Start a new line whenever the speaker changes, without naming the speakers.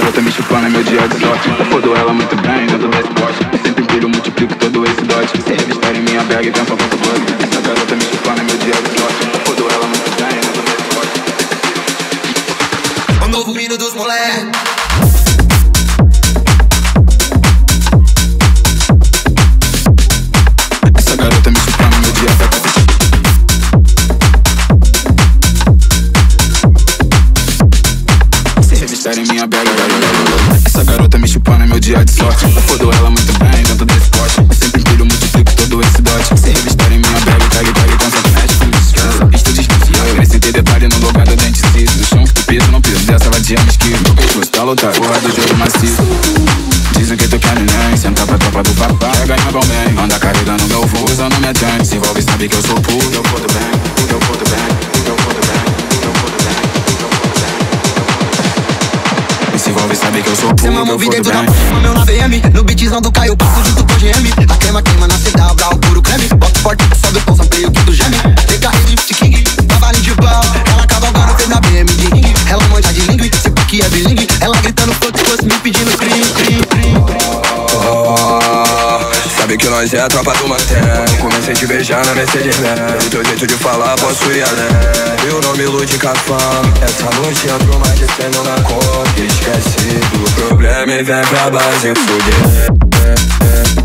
garota me chupando é meu dia de sorte. Eu fodo ela muito bem dentro desse poste Sempre empilho, multiplico todo esse dote Se revistar em minha bag, tampa ponto plug Essa garota me chupando é meu dia de sorte. Fodo ela muito bem dentro desse poste
O novo hino dos moleques
Essa garota me chupando é dia de sorte. Eu fodo ela muito bem dentro desse poste Eu sempre empilho, multiplico todo esse dote. Se revistar em minha bag, tag, tag, com sacanagem Como descansa, estou desconfiado Acrescentei detalhe no lugar do dente ciso chão que tu pisa, não piso. Dessa vadia me esquivo Meu pescoço tá lotado, porra do jogo macio Dizem que tu quer neném Senta pra tropa do papai Pega minha bem Anda carregando meu voo Usando minha chain Se envolve, sabe que eu sou puro Eu eu fodo bem sabe que eu sou
Cê o dentro da
bem
p***, meu na VM No beatzão do Caio, passo junto com GM A queima, queima na CW, o puro creme. Bota forte, sobe o pulso, amplio que tu geme. Carreira de king, cavalinho de pau. Ela cavalgando, fez na BM Ela manja de língua, se que é bilingue Ela gritando foda fosse me pedindo crime, crime, crime
Sabe que nós é a tropa do mantém Comecei te beijar na Mercedes Benz E teu jeito de falar posso ir além. Meu nome Lud Cafã Essa noite entrou mais de cem na conta Esquece do problema e vem pra base fuder